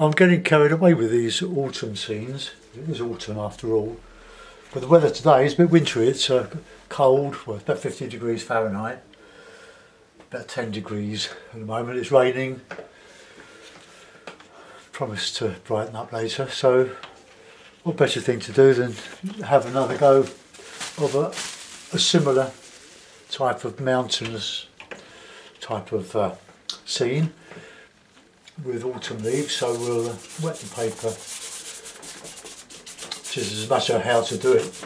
I'm getting carried away with these autumn scenes. It is autumn after all. But the weather today is a bit wintry. It's uh, cold, well, it's about 50 degrees Fahrenheit, about 10 degrees at the moment. It's raining. Promised to brighten up later. So, what better thing to do than have another go of a, a similar type of mountainous type of uh, scene with autumn leaves. So we'll uh, wet the paper just as much as how to do it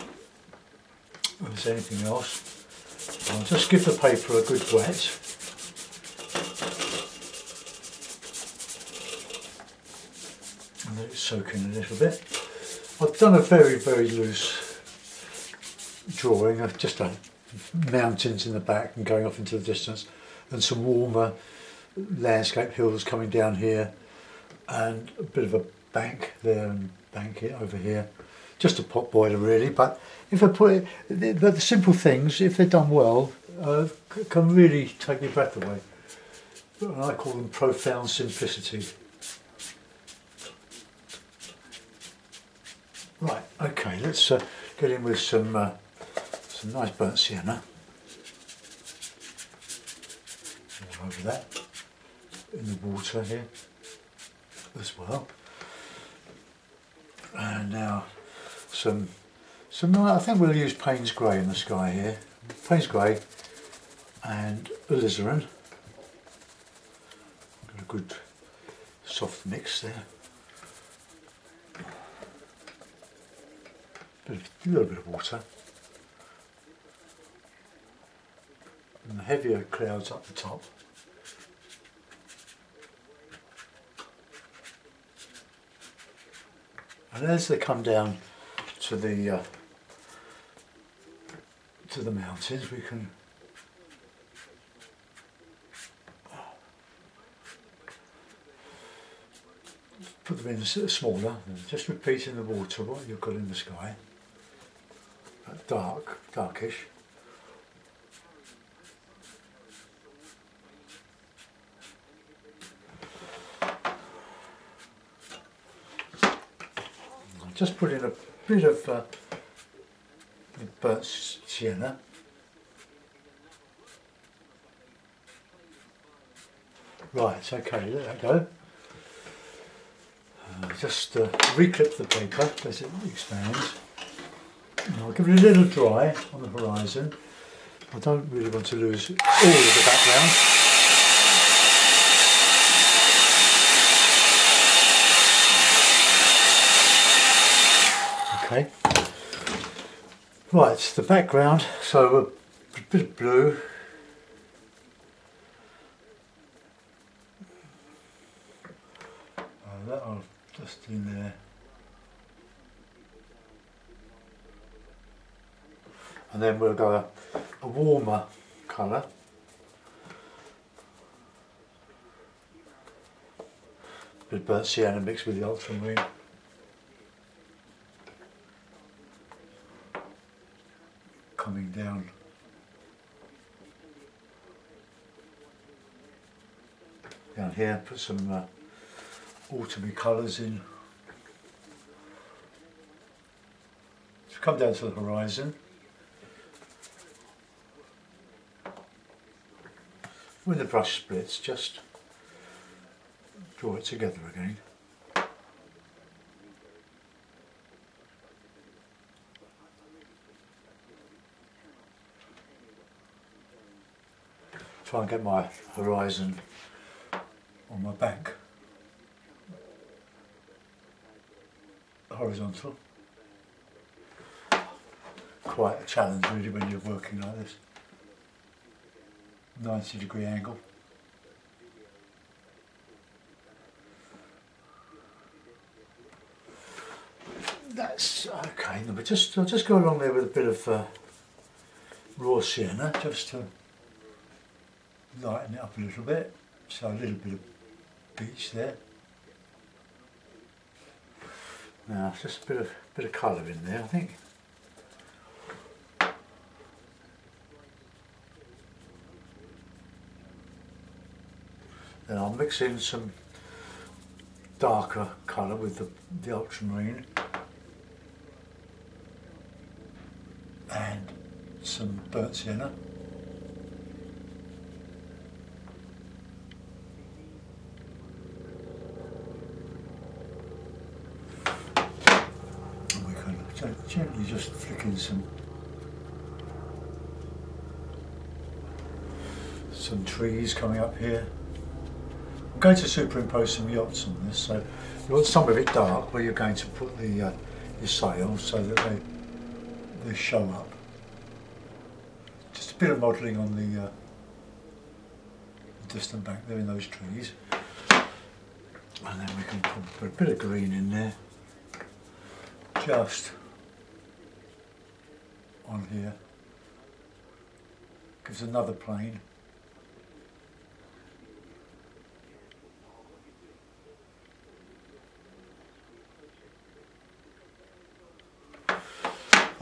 as anything else. I'll just give the paper a good wet. And let it soak in a little bit. I've done a very, very loose drawing of just a mountains in the back and going off into the distance and some warmer landscape hills coming down here and a bit of a bank there and bank it over here. Just a pot boiler really but if I put it but the simple things if they're done well uh, can really take your breath away. And I call them profound simplicity. Right okay let's uh, get in with some uh, some nice burnt sienna. Over that in the water here as well. And now some some I think we'll use Payne's Grey in the sky here. Payne's Grey and alizarin. Got a good soft mix there. A little bit of water. And the heavier clouds up the top. And as they come down to the uh, to the mountains, we can put them in smaller, just repeating the water what you've got in the sky, dark, darkish. Just put in a bit of uh, burnt sienna. Right, okay, let that go. Uh, just uh, reclip the paper as it expands. And I'll give it a little dry on the horizon. I don't really want to lose all of the background. Okay. Right, the background, so a bit of blue. Uh, that'll just in there. And then we'll go a, a warmer colour. A bit of burnt sienna mixed with the ultramarine. Coming down. Down here, put some uh, autumny colours in. So come down to the horizon. When the brush splits, just draw it together again. Try and get my horizon on my back horizontal. Quite a challenge really when you're working like this. 90 degree angle. That's okay, but just I'll just go along there with a bit of uh, raw sienna just to lighten it up a little bit. So a little bit of beach there. Now just a bit of bit of colour in there I think. Then I'll mix in some darker colour with the, the ultramarine and some burnt sienna. And we can gently just flicking some some trees coming up here. I'm going to superimpose some yachts on this, so you want some of it dark where you're going to put the uh, your sails so that they they show up. Just a bit of modelling on the, uh, distant back there in those trees. And then we can put a bit of green in there. Just on here. Gives another plane.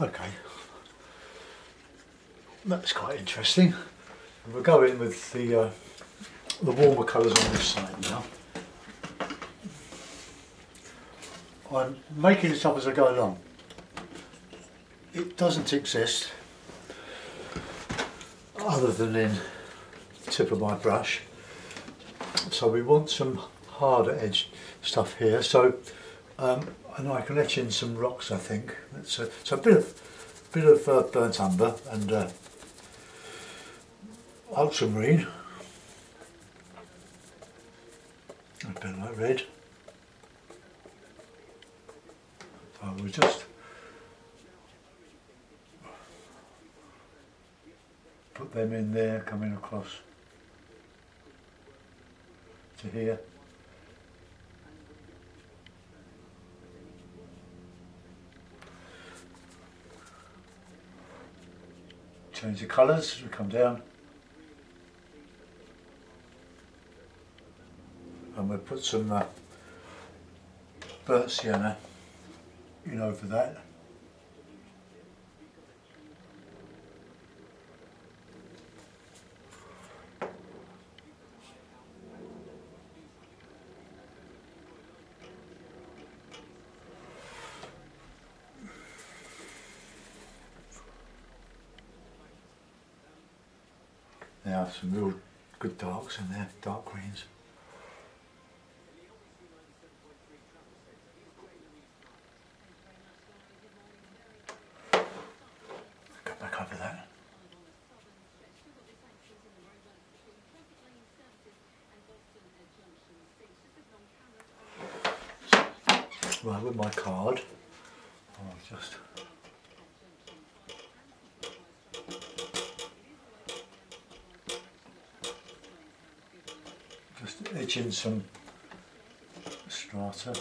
Okay. That's quite interesting. We'll go in with the uh, the warmer colours on this side now. I'm making this up as I go along. It doesn't exist other than in the tip of my brush. So we want some harder edge stuff here. So um, and I can etch in some rocks I think. A, so a bit of bit of uh, burnt umber and uh, ultramarine. A bit like red. So we just put them in there, coming across to here. change the colours as we come down. And we'll put some uh, burnt sienna in over that. There are some real darks in there, dark greens. Go back over that. Right, with my card, I'll just some strata.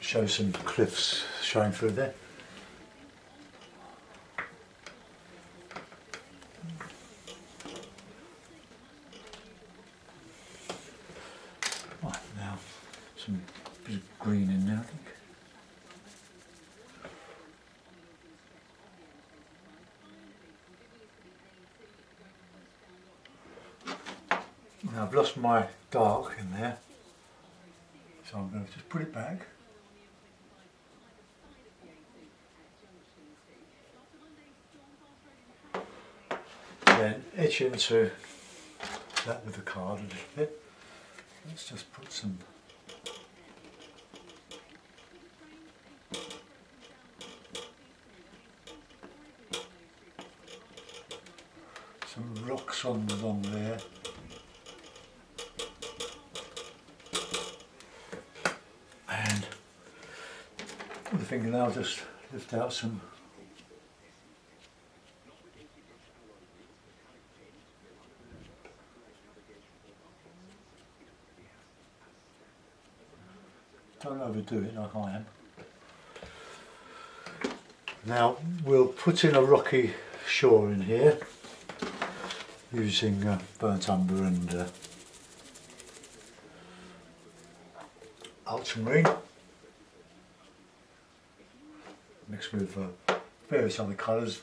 Show some cliffs showing through there. Right, now some bit of green in there I think. Now I've lost my dark in there, so I'm going to just put it back. Then etch into that with the card a little bit. Let's just put some some rocks on the along there. And with the fingernail just lift out some Don't overdo it like I am. Now we'll put in a rocky shore in here using uh, burnt umber and uh, ultramarine mixed with uh, various other colours.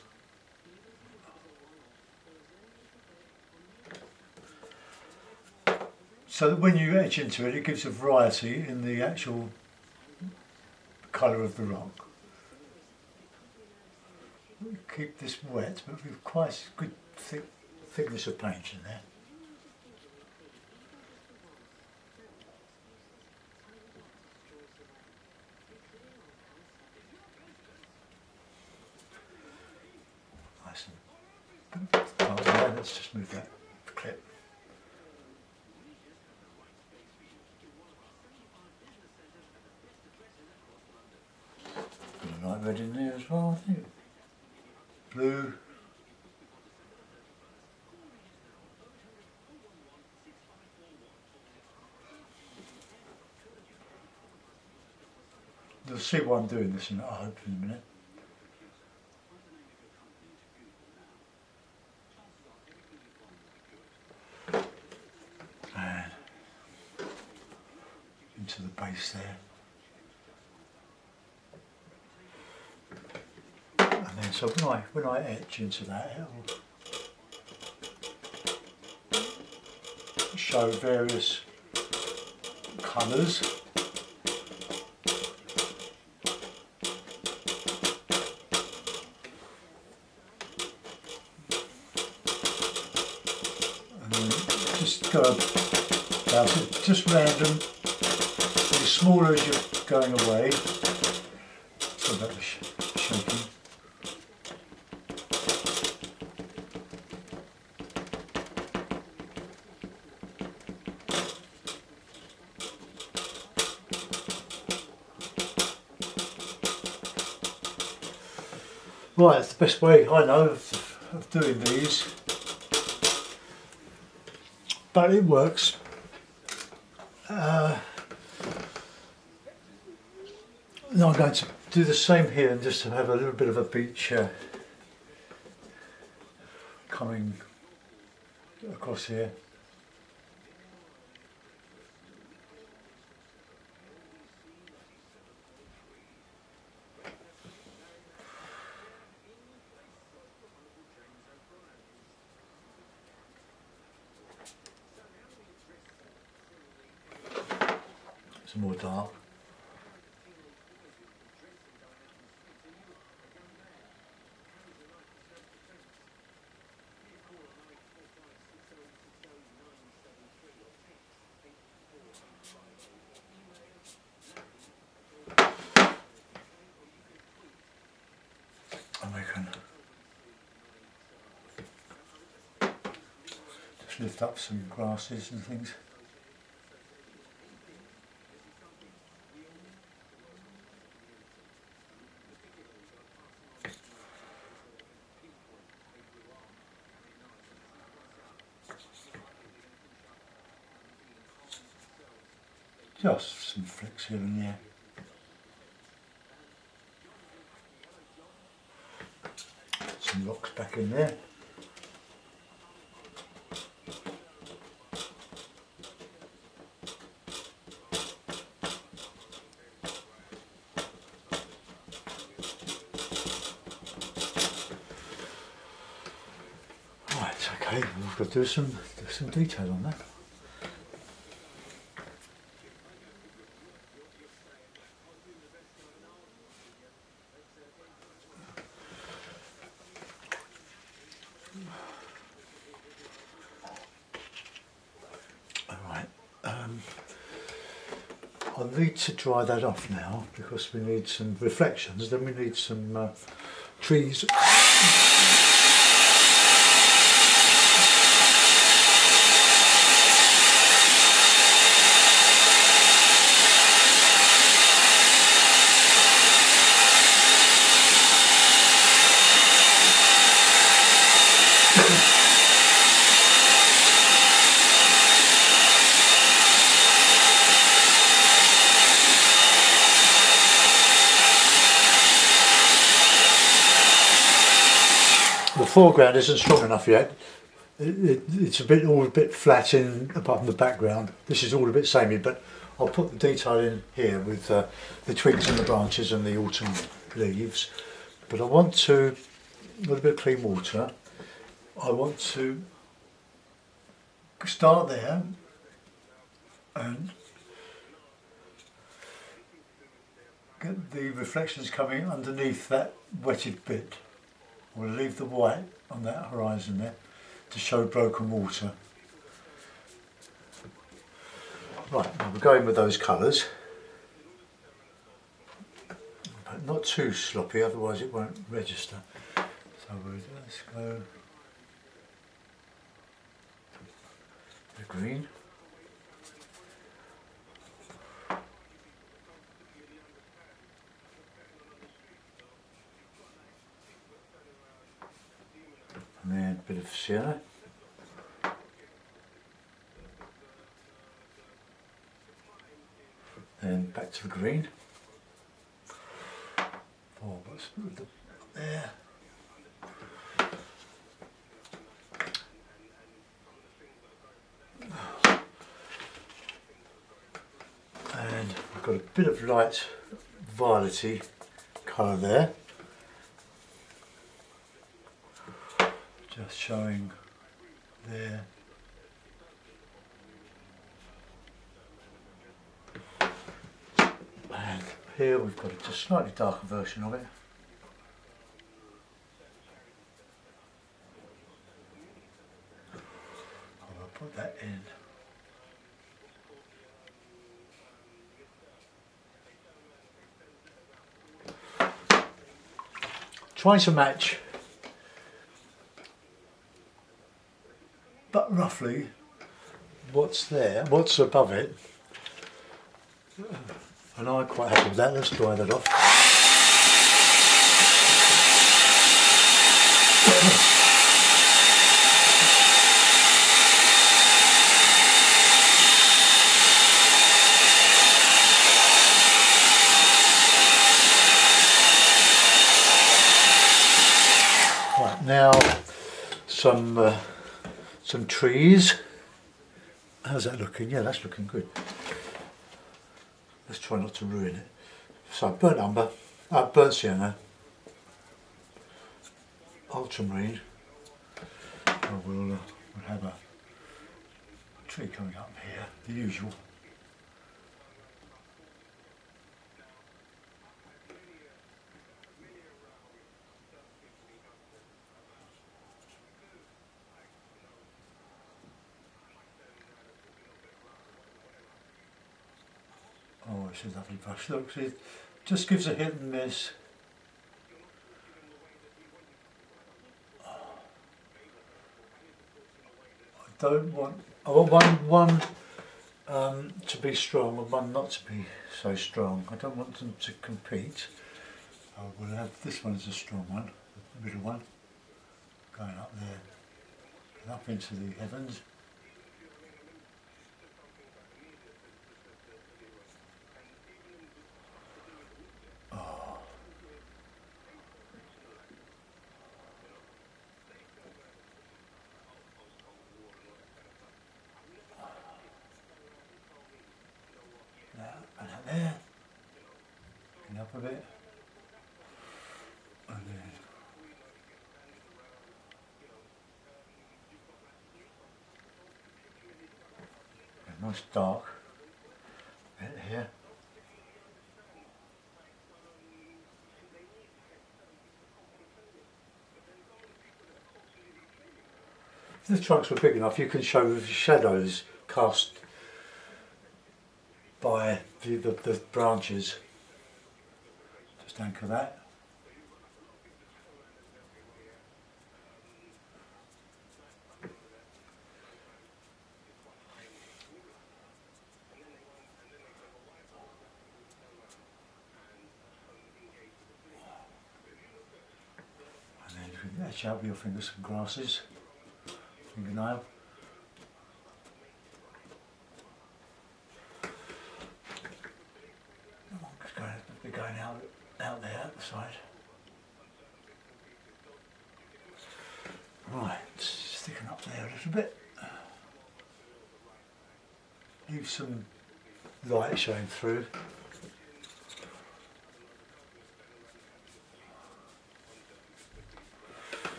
so that when you etch into it, it gives a variety in the actual colour of the rock. Keep this wet, but with quite good thick, thickness of paint in there. Nice and oh, yeah, let's just move that clip. Got a light red in there as well, I think. Blue. You'll see why I'm doing this in, I hope in a minute. And base there. And then so when I when I etch into that it'll show various colours just go about it, just random, as smaller as you're going away. So that was sh- shaking. Right, that's the best way I know of, of doing these. But it works. Now I'm going to do the same here and just have a little bit of a beach uh, coming across here. Some more dark. And we can just lift up some grasses and things. Just some flicks here and there. Some rocks back in there. Right, to do some do some detail on that. Alright. Um, I'll need to dry that off now because we need some reflections, then we need some uh, trees. The foreground isn't strong enough yet. It, it, it's a bit all a bit flat in from the background. This is all a bit samey, but I'll put the detail in here with uh, the twigs and the branches and the autumn leaves. But I want to a little bit of clean water. I want to start there and get the reflections coming underneath that wetted bit. We'll leave the white on that horizon there to show broken water. Right, we're going with those colours. But not too sloppy, otherwise it won't register. So we'll, let's go the green. And then a bit of sienna. Then back to the green. Oh, what's the, there? And I've got a bit of light violety colour there. Just showing there. And here we've got a slightly darker version of it. I'll put that in. Trying to match, roughly what's there, what's above it, and I'm quite happy with that. Let's dry that off. Right now, some uh, some trees. How's that looking? Yeah, that's looking good. Let's try not to ruin it. So I've burnt umber, uh, burnt sienna, ultramarine. Oh, we'll, uh, we'll have a tree coming up here, the usual. Oh, it's a lovely brush. Look, it just gives a hit and miss. I don't want. I want one one um, to be strong and one not to be so strong. I don't want them to compete. I will have this one as a strong one, the middle one, going up there and up into the heavens. There, and out there. And up a bit. And then. A nice dark bit here. If the trunks were big enough, you can show the shadows cast by the, the, the branches. Just anchor that. And out with your fingers some grasses, fingernail. It's going to be going out, out there at the side. Right, sticking up there a little bit. Leave some light showing through.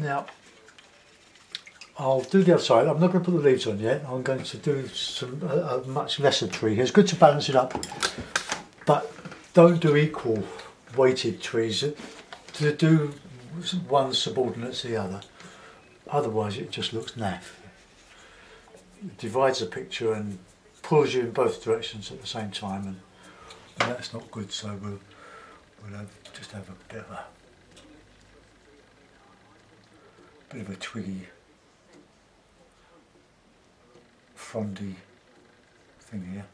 Now, I'll do the other side. I'm not going to put the leaves on yet. I'm going to do some a, a much lesser tree here. It's good to balance it up, but don't do equal weighted trees. To do one subordinate to the other. Otherwise, it just looks naff. It divides the picture and pulls you in both directions at the same time, and, and that's not good. So we'll we'll have, just have a bit of a bit of a twiggy frondy thing here.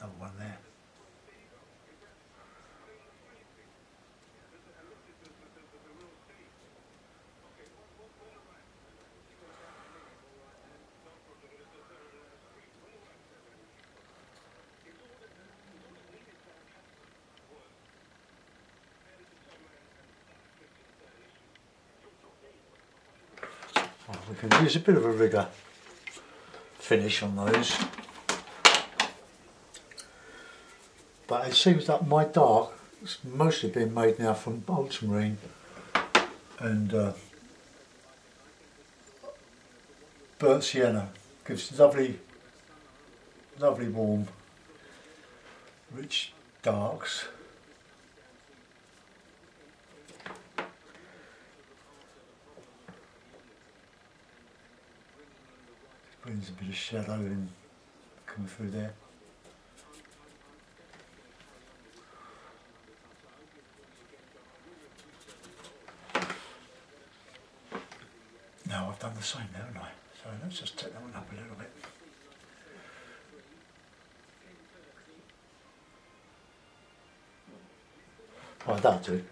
Another one there. We can use a bit of a rigger finish on those. But it seems that my dark is mostly being made now from ultramarine and uh, burnt sienna. Gives lovely, lovely warm, rich darks. Brings a bit of shadow in coming through there. Now I've done the same haven't I? So let's just take that one up a little bit. Right, that'll do.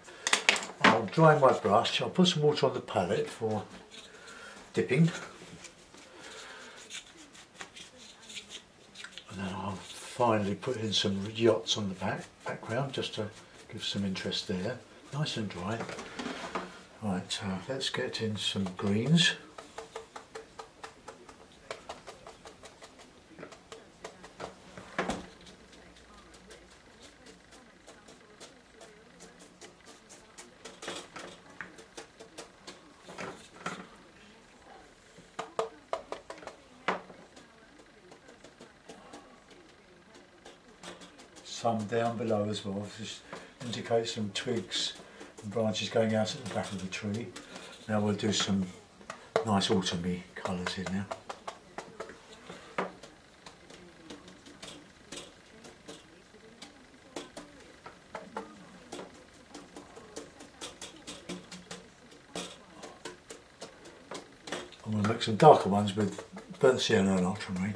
I'll dry my brush, I'll put some water on the palette for dipping. And then I'll finally put in some yachts on the back background just to give some interest there. Nice and dry. Right, so let's get in some greens. Some down below as well, just indicate some twigs and branches going out at the back of the tree. Now we'll do some nice autumny colours in there. I'm going to make some darker ones with burnt sienna and ultramarine.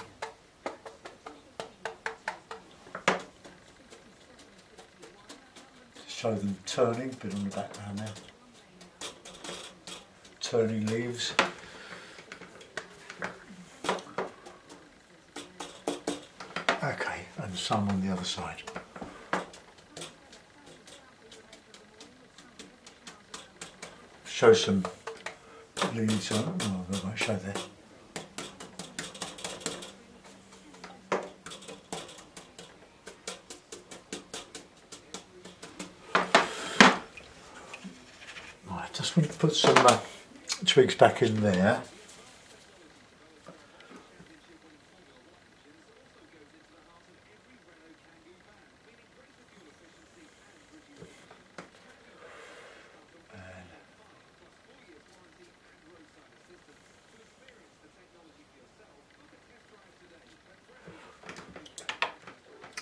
Show them turning, bit on the background now. Turning leaves. Okay, and some on the other side. Show some leaves on, oh, I show there. just want to put some uh, twigs back in there.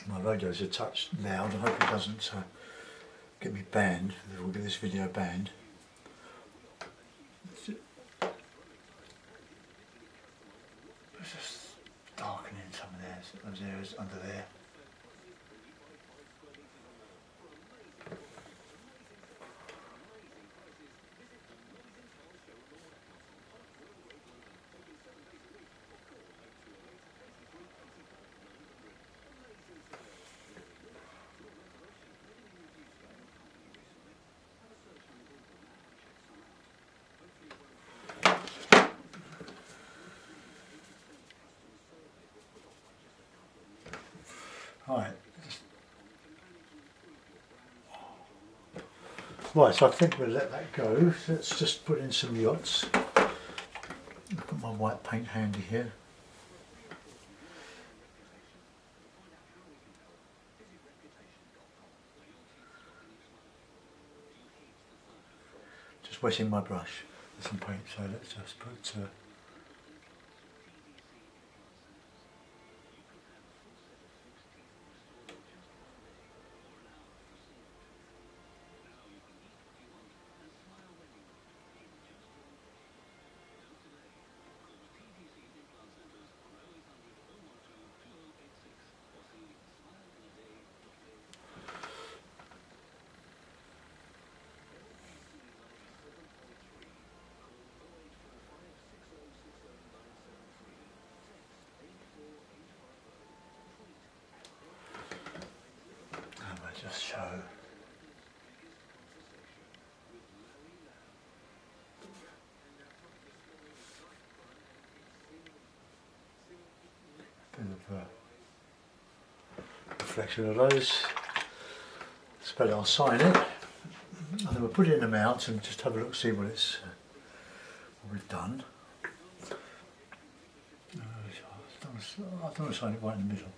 My radio's attached loud, I hope it doesn't uh, get me banned, we'll get this video banned. Those areas under there. Right. Right, so I think we'll let that go. Let's just put in some yachts. Look at my white paint handy here. Just wetting my brush with some paint, so let's just put uh, And we'll just show. Bit of uh, reflection of those. But I'll sign it, and then we'll put it in the mount and just have a look, see what it's uh, what we've done. Uh, I don't sign it right in the middle.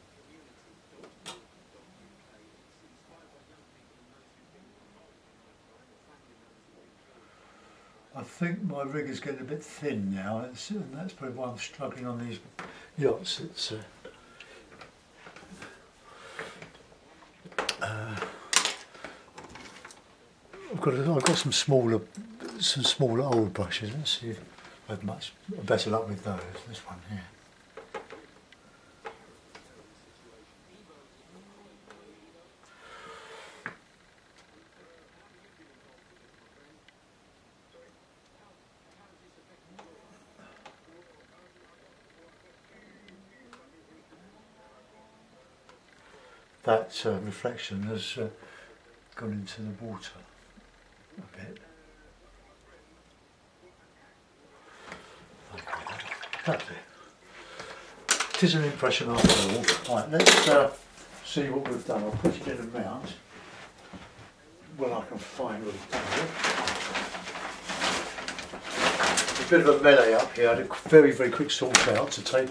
I think my rig is getting a bit thin now, and that's probably why I'm struggling on these yachts. It's, uh, I've got a, I've got some smaller some smaller old brushes. Let's see if I have much better luck with those. This one here. That uh, reflection has uh, gone into the water a bit. That's it. Is an impression after all. Right, let's uh, see what we've done. I'll put it in a mount when I can find what we've done. A bit of a melee up here. I had a very, very quick sort out to take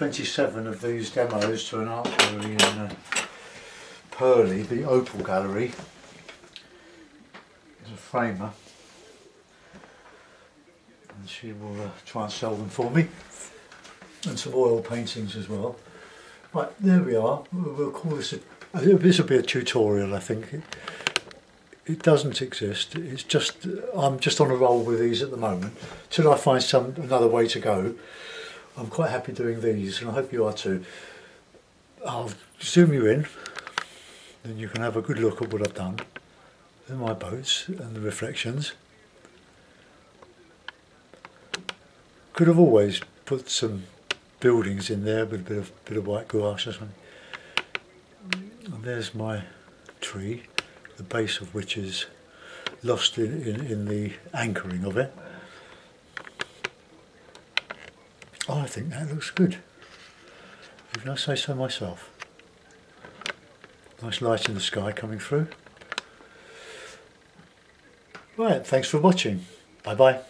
27 of these demos to an art gallery in uh, Purley, the Opal Gallery. There's a framer and she will uh, try and sell them for me and some oil paintings as well. Right, there we are. We'll, call this a, this will be a tutorial I think. It, it doesn't exist. It's just I'm just on a roll with these at the moment. Till I find some another way to go. I'm quite happy doing these and I hope you are too. I'll zoom you in then you can have a good look at what I've done in my boats and the reflections. Could have always put some buildings in there with a bit of bit of white gouache or something. And there's my tree, the base of which is lost in, in, in the anchoring of it. I think that looks good. If I say so myself. Nice light in the sky coming through. Right, thanks for watching. Bye bye.